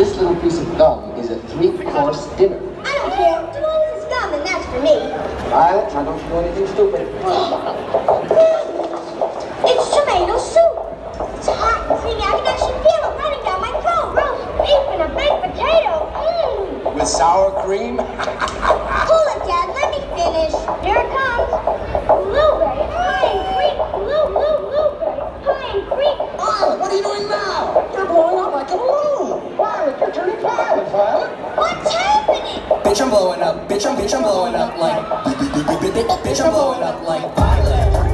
This little piece of gum is a three-course dinner. I don't care. As long as it's gum, and that's for me. Violet, now don't you do anything stupid. It's tomato soup. It's hot and creamy. I can actually feel it running down my throat. Roast beef and a baked potato. Mmm. With sour cream? Pull it, Dad. Let me finish. Here it comes. Blueberry, Pine Creek, blue, blue, blueberry, Pine Creek. Violet, what are you doing now? You're blowing up like a balloon. Violet, you're turning violet, Violet. What's happening? Bitch, I'm blowing up. Bitch, I'm bitch, I'm blowing up like. Bitch, I'm blowing up like violet.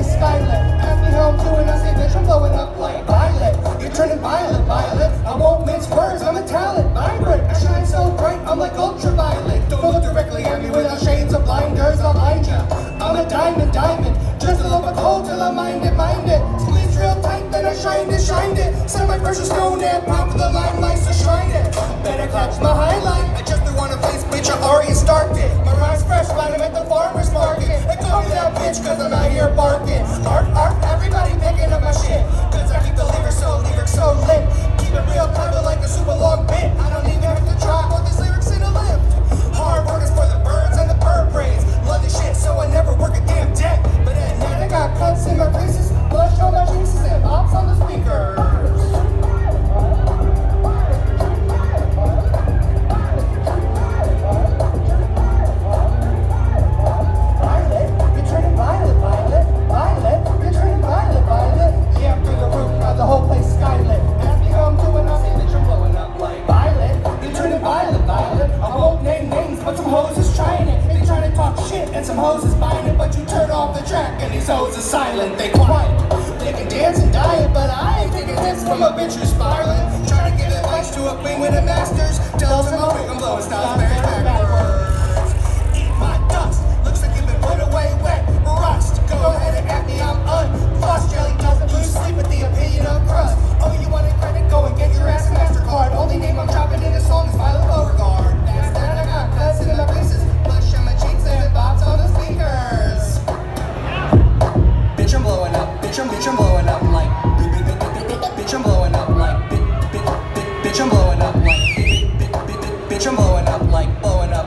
Skylit. Ask me how I'm doing, I say, bitch, I'm blowing up like violet. You're turning violet. Me without shades of blinders, blind ya. I'm a diamond, diamond. Little bit cold till I mind it, mind it. Squeeze real tight, then I shined it, shined it. Send my precious stone and pop the limelight, so shine it. Better catch my highlight. Hoes is buying but you turn off the track, and these hoes are silent, they quiet. They can dance and diet, but I ain't taking hits from a bitch who's spiraling. Trying to give advice to a queen with a master's. Tells them, I'm blowing. Bitch, I'm blowing up like blowing up.